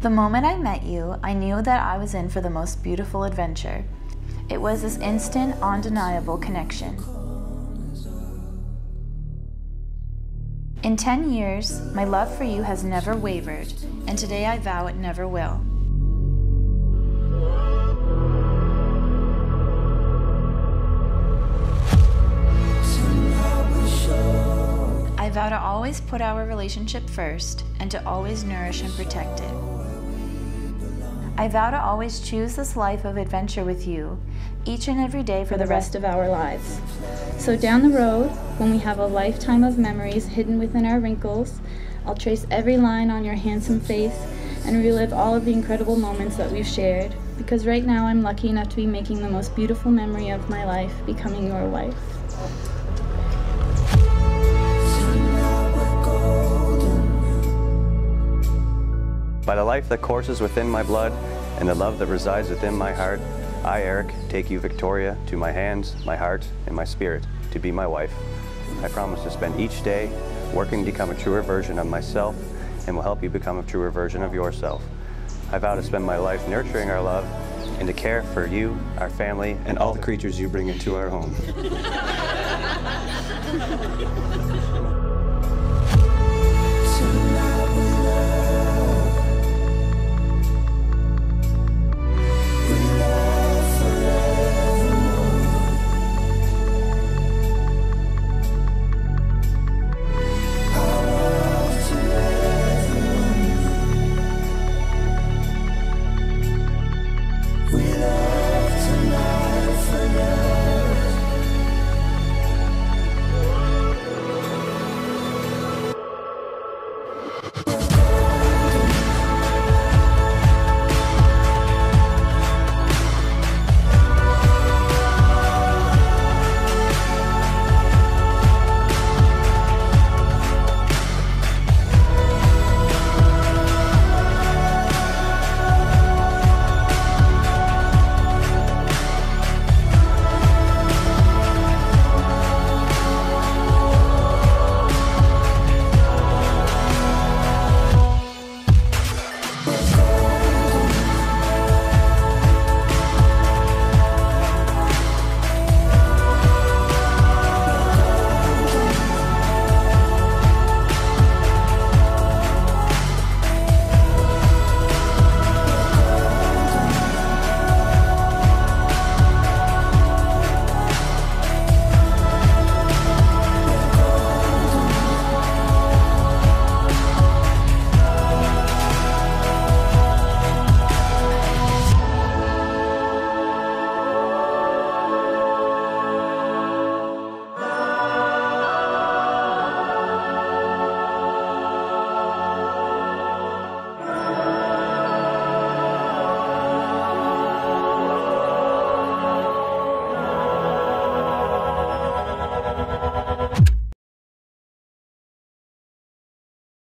The moment I met you, I knew that I was in for the most beautiful adventure. It was this instant, undeniable connection. In 10 years, my love for you has never wavered, and today I vow it never will. I vow to always put our relationship first and to always nourish and protect it. I vow to always choose this life of adventure with you each and every day for the rest of our lives. So, down the road, when we have a lifetime of memories hidden within our wrinkles, I'll trace every line on your handsome face and relive all of the incredible moments that we've shared. Because right now, I'm lucky enough to be making the most beautiful memory of my life becoming your wife. By the life that courses within my blood and the love that resides within my heart, I, Eric, take you, Victoria, to my hands, my heart, and my spirit to be my wife. I promise to spend each day working to become a truer version of myself and will help you become a truer version of yourself. I vow to spend my life nurturing our love and to care for you, our family, and all the creatures you bring into our home. Oh.